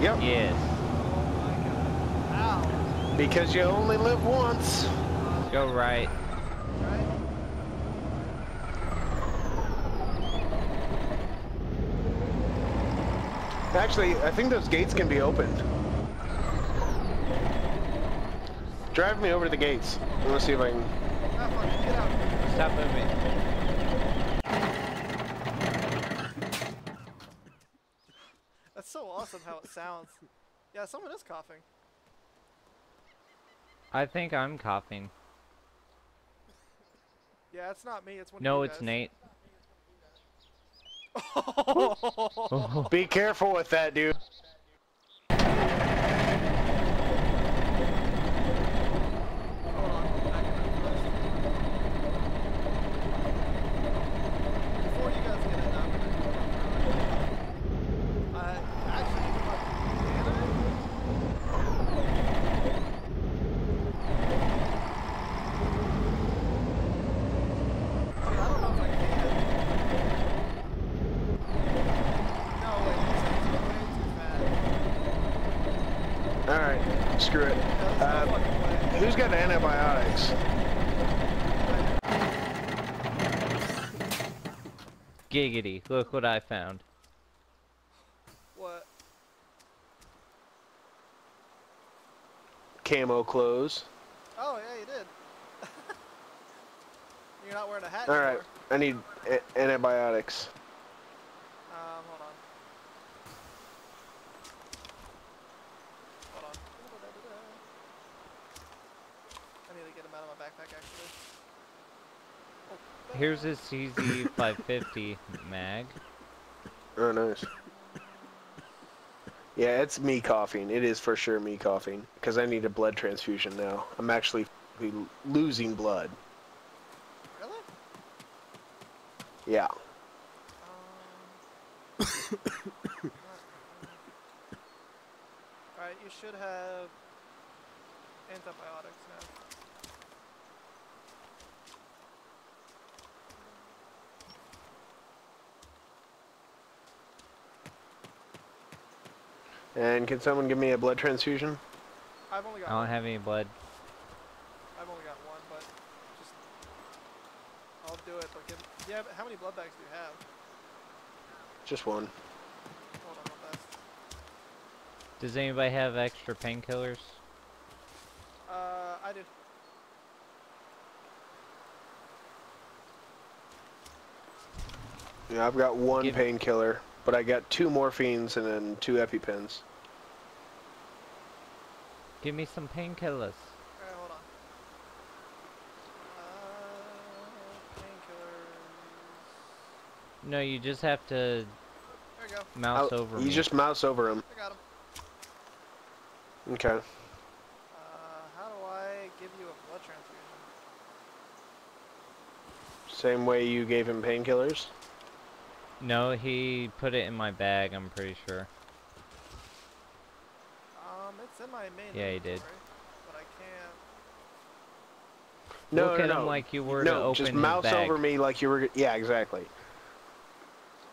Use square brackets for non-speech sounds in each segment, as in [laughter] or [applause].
Yep. Yes. Oh my god. How? Because you only live once. Go right. Right? Actually, I think those gates can be opened. Drive me over to the gates. I want to see if I can. Fuck it, get out. Stop moving. That's so awesome how it sounds. Yeah, someone is coughing. I think I'm coughing. Yeah, it's not me, it's one No, you it's guys. Nate. [laughs] Be careful with that, dude. Hold on, back it up first. Before you guys get in, I'm gonna go Uh, actually, you know what? Dude, I don't know if I can. No, wait, this thing's way too fat. Alright, screw it. No, there's no Uh, who's got antibiotics? Giggity. Look what I found. What? Camo clothes. Oh, yeah, you did. [laughs] You're not wearing a hat Alright, anymore. I need a- antibiotics. Um, hold on. Hold on. I need to get them out of my backpack, actually. Oh, Here's a CZ 550 [laughs] mag. Oh, nice. [laughs] Yeah, it's me coughing. It is for sure me coughing. Because I need a blood transfusion now. I'm actually losing blood. Really? Yeah. Um, [coughs] Alright, you should have antibiotics now. And can someone give me a blood transfusion? I've only got I don't one. have any blood. I've only got one, but just I'll do it. But give, yeah, but how many blood bags do you have? Just one. Hold on, real. Does anybody have extra painkillers? Uh, I do. Yeah, I've got one painkiller, but I got two morphines and then two EpiPens. Give me some painkillers. Alright, hold on. Uh, painkillers. No, you just have to go. mouse I'll- over you me. just mouse over them. I got him. Okay. Uh, how do I give you a blood transfusion? Same way you gave him painkillers. No, he put it in my bag, I'm pretty sure. Um, it's in my main Yeah, he did. But I can't. No, Look no, at no. him like you were to no, open just mouse bag. over me like you were. Yeah, exactly.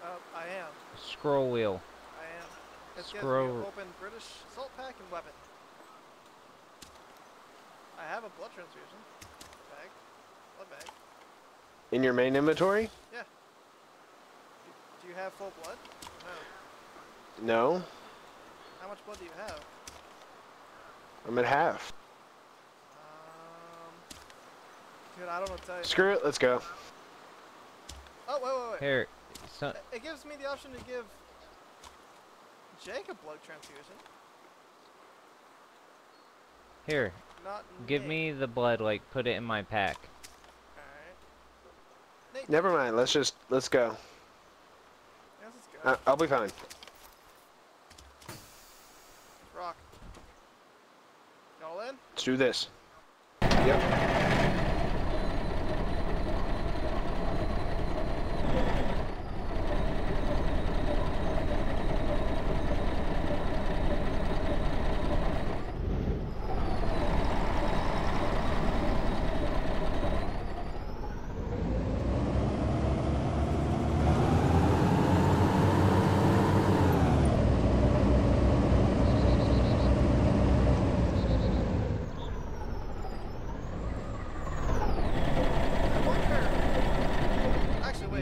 Uh, I am. Scroll wheel. I am. It gives me Scroll- open British assault pack and weapon. I have a blood transfusion bag. Blood bag. In your main inventory? Do you have full blood? No. No, How much blood do you have? I'm at half. Um, dude, I don't know what to tell you. Screw it. Let's go. Oh, wait, wait, wait. Here, so, It- It gives me the option to give Jake a blood transfusion. here, Not give Nate. me the blood, like, put it in my pack. Alright. Never mind. Let's just let's go. Yes. I, I'll be fine. Rock. Y'all in? Let's do this. Yep.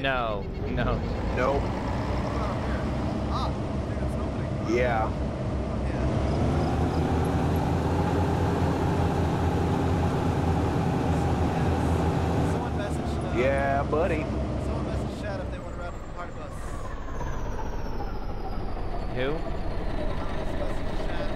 No, no. Nope. Yeah. Yeah, on up here? Ah, I think that's an opening. Yeah. Yeah. Yes. Someone messaged. Uh, Yeah, buddy. Someone messaged Chad if they want to ride on the party bus. Who? Uh, messaged Chad.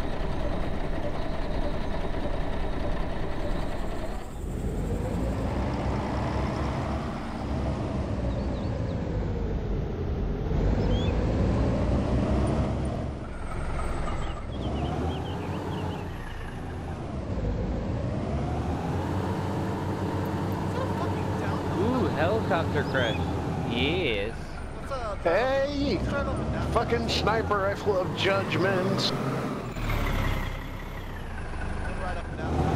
Is that a fucking down? Ooh, helicopter crash. Yes. Hey! Fucking sniper rifle of judgment. And ride up and down.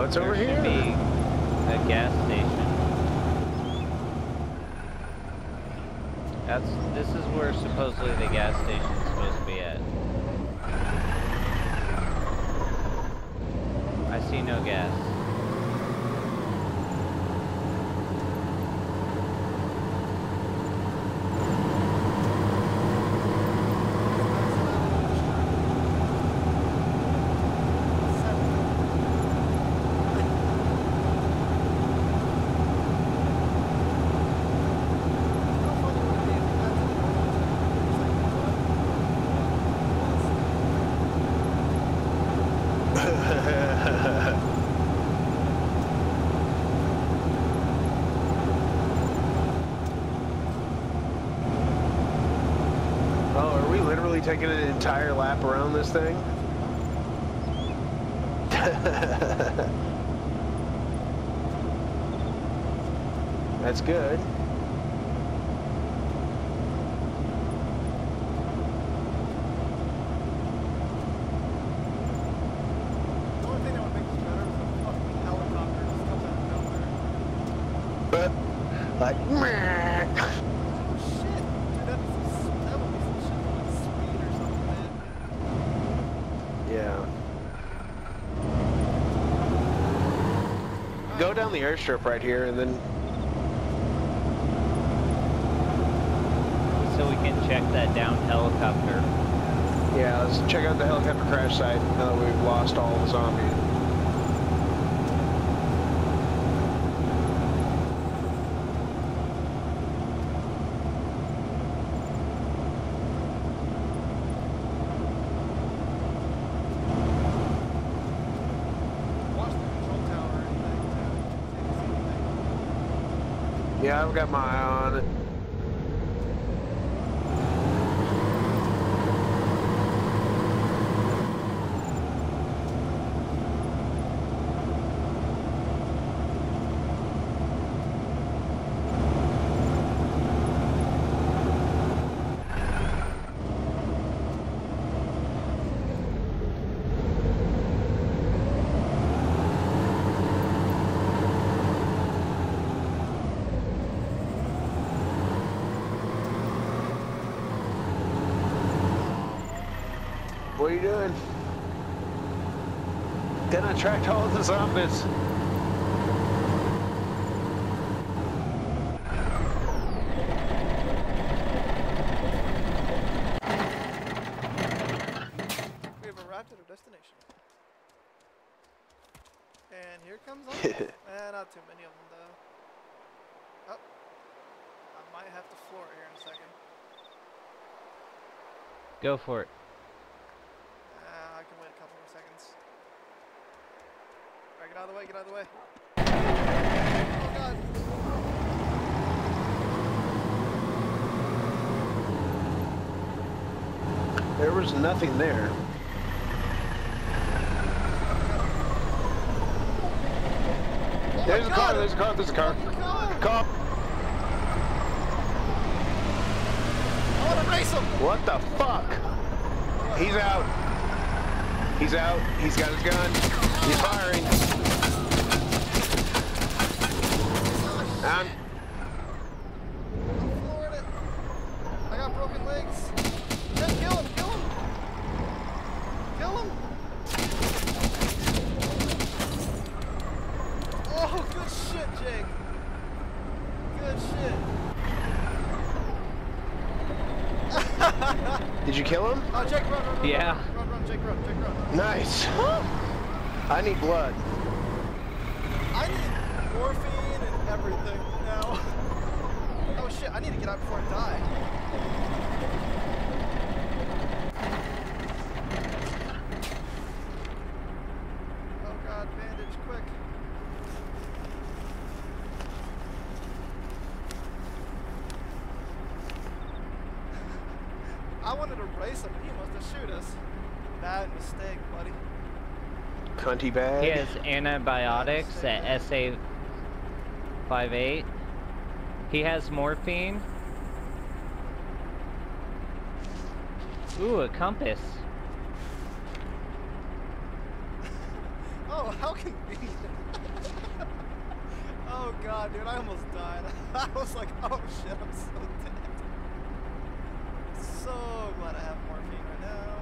What's There over here? a gas station. That's this is where supposedly the gas station is supposed to be at. I see no gas. Oh, literally taking an entire lap around this thing? [laughs] That's good. The only thing that would make this better is a fucking helicopter just comes out of nowhere. But, like, meh. Oh shit! Dude, that'd be some, that would be some shit for like speed or something, man. yeah. Down the airstrip right here and then, So we can check that down helicopter. yeah, let's check out the helicopter crash site now that we've lost all the zombies. Watch the control tower or anything, too. See if you see anything. Yeah, I've got my eye on it. What are you doing? Gonna attract all the zombies. We have arrived at our destination. And here comes [laughs] zombies. eh, not too many of them, though. Oh. I might have to floor it here in a second. Go for it. Uh, I can wait a couple more seconds. Alright, get out of the way, get out of the way. Oh god. There was nothing there. There's a car, there's a car, there's a car. Oh. Cop. I wanna race him! What the fuck? He's out. He's out. He's got his gun. He's firing. I'm flooring it. I got broken legs. Yeah, kill him, kill him. Kill him. Oh, good shit, Jake. Good shit. Did you kill him? Oh, Jake, run, run, run. Yeah. Run, run, run, Jake, run, Jake, run. Nice. I need blood. I need morphine and everything now. Oh shit, I need to get out before I die. Oh god, bandage, quick. I wanted race him, he must have shoot us. Bad mistake, buddy. Cunty bag. He has antibiotics at SA 58. He has morphine. Ooh, a compass. [laughs] Oh, how convenient. [laughs] oh god, dude, I almost died. [laughs] I was like, oh shit, I'm so dead. So glad I have morphine right now.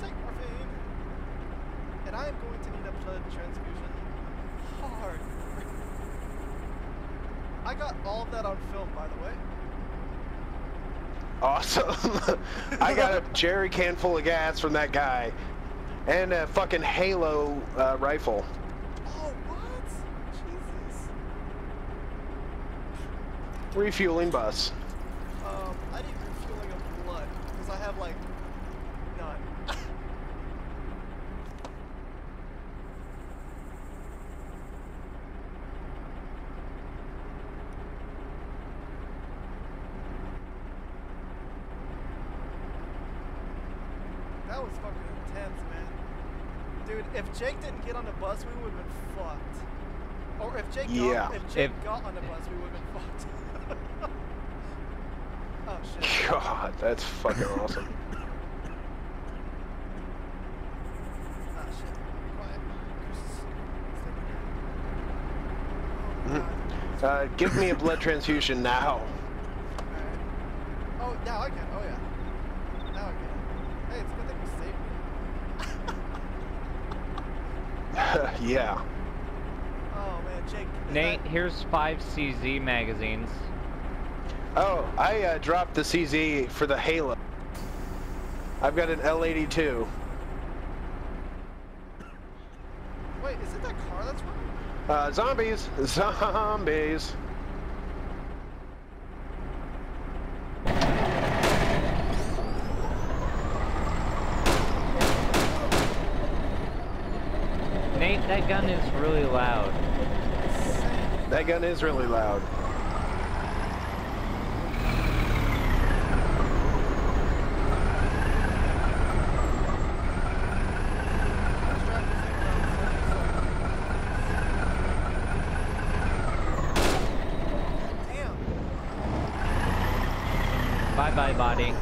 Take morphine. And I am going to need a blood transfusion hard. I got all of that on film, by the way. Awesome. [laughs] I got a [laughs] jerry can full of gas from that guy. And a fucking Halo uh, rifle. Oh, what? Jesus. Refueling bus. I need refueling of blood because I have like none. that was fucking intense, man. Dude, if Jake didn't get on the bus, we would have been fucked. Or if Jake Yeah. got, if Jake If- got on the bus, we would have been fucked. [laughs] shit. God, that's fucking awesome. Shit. Be quiet. Chris is thinking. God. Uh, give me a blood transfusion now. Alright. Oh, now I can. Oh, yeah. Now I can. Hey, it's a good thing you saved me. [laughs] yeah. Oh, man, Jake. Nate, that- here's five CZ magazines. Oh, I uh, dropped the CZ for the Halo. I've got an L82. Wait, is it that car that's running? Uh, zombies! Zombies! Nate, that gun is really loud. That gun is really loud. Let's drive this thing around Damn. Bye bye, body. Did you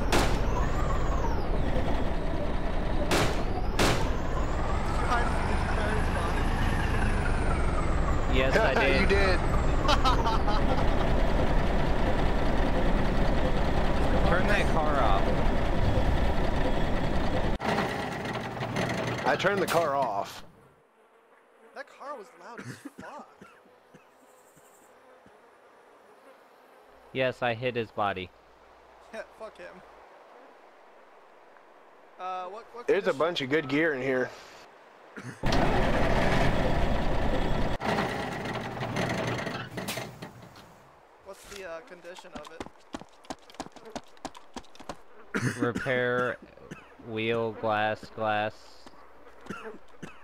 hide did you bury his body? Yes, I [laughs] did. you did. Turn that car off. I turned the car off. That car was loud as fuck. Yes, I hit his body. Yeah, fuck him. Uh, what, what There's a bunch of good gear in here. [laughs] What's the uh, condition of it? Repair wheel, glass, glass.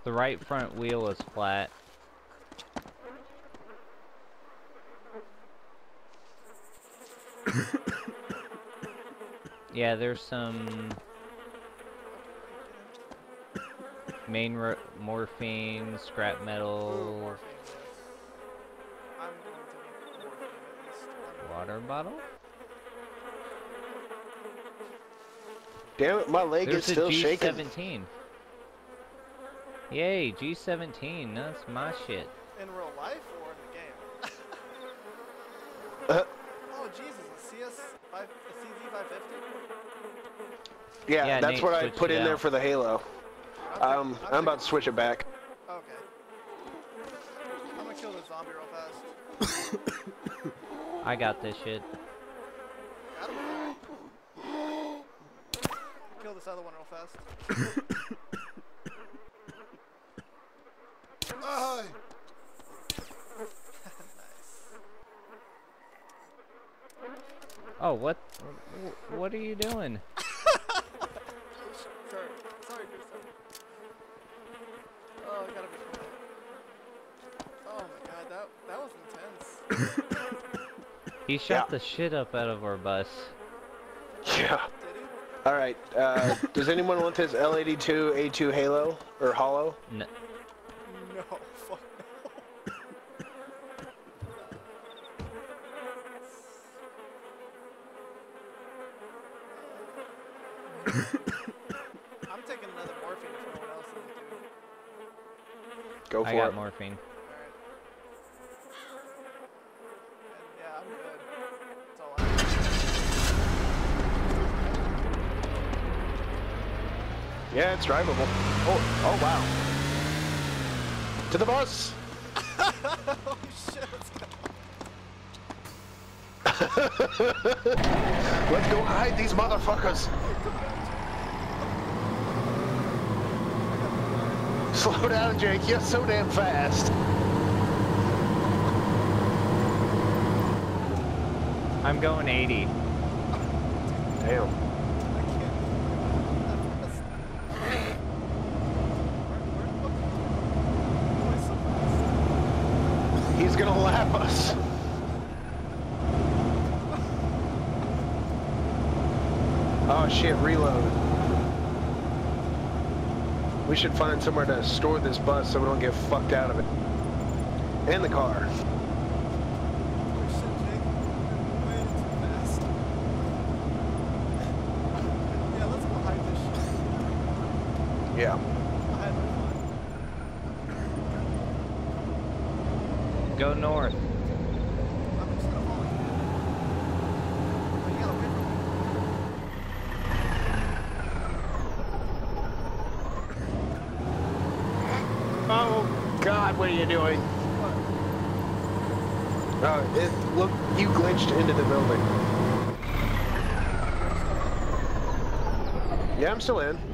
The right front wheel is flat. [coughs] yeah, there's some main morphine, scrap metal, Morphine, yes. I'm going to need morphine at least. I'm- water bottle. Damn it, my leg There's is still a shaking. G17. Yay, G17. That's my shit. In real life or in the game? Uh, oh Jesus, a CS five, a CZ 550. yeah, Yeah, that's Nate what I switched put it in there for the Halo. I'm Um, taking- I'm about to switch it back. Okay. I'm gonna kill this zombie real fast. I got this shit. Got him. Kill this other one real fast. Ay. Oh, what? What are you doing? [laughs] Sorry. Sorry, Chris. Sorry. Oh, I gotta be. Oh my god, that that was intense. [laughs] He shot Yeah. the shit up out of our bus. Yeah. All right. Uh, does anyone want this L82 A2 Halo or Hollow? N No, fuck no. [coughs] I'm taking another morphine if no one else is, dude. Go for I got it. morphine. Alright. And yeah, I'm good. That's all I have. Yeah, it's drivable. Oh, oh wow. To the bus. oh shit, let's go. Let's go hide these motherfuckers. Slow down, Jake. You're so damn fast. I'm going 80. Damn. I can't. That's, that's... Where, where the fuck? Why so fast? Gonna lap us. Oh shit, reload. We should find somewhere to store this bus so we don't get fucked out of it. And the car. Oh shit, Jake. You're way too fast. yeah, let's go hide this shit. Yeah. I had no fun. Go north. I'm just gonna follow you. Oh, you gotta wait for me. Oh What are you doing? Oh, it look you glitched into the building. Yeah, I'm still in.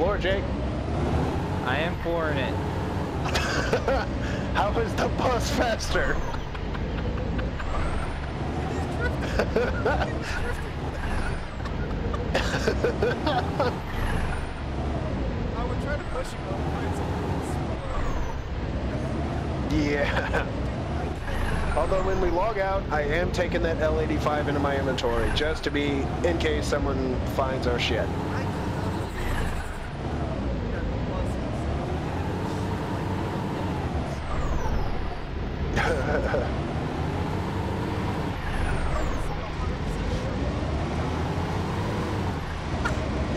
Floor, Jake. I am pouring it. [laughs] How is the bus faster? I would try to push him up and find something else. Yeah. Although when we log out, I am taking that L85 into my inventory just to be in case someone finds our shit. I cannot believe that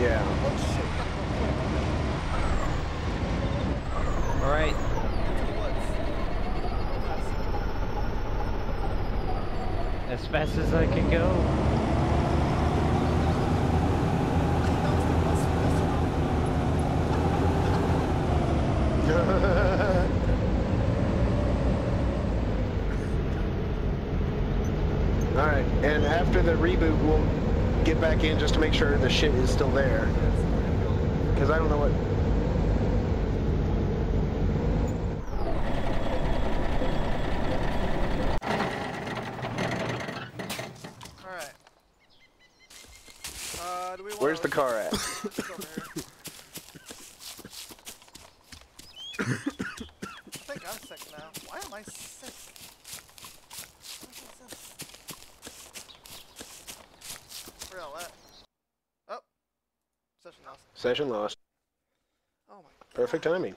Yeah. Oh shit, we gotta go quick. Alright, Into the woods. Fast. as I can go. That was the bus for this. All right, and after the reboot, we'll get back in just to make sure the shit is still there. Because I don't know what. Alright. Uh, do we want Where's the car at? It's over here. I think I'm second this? What is this? Where y'all at? Oh. Session lost. Session lost. Oh my Perfect timing.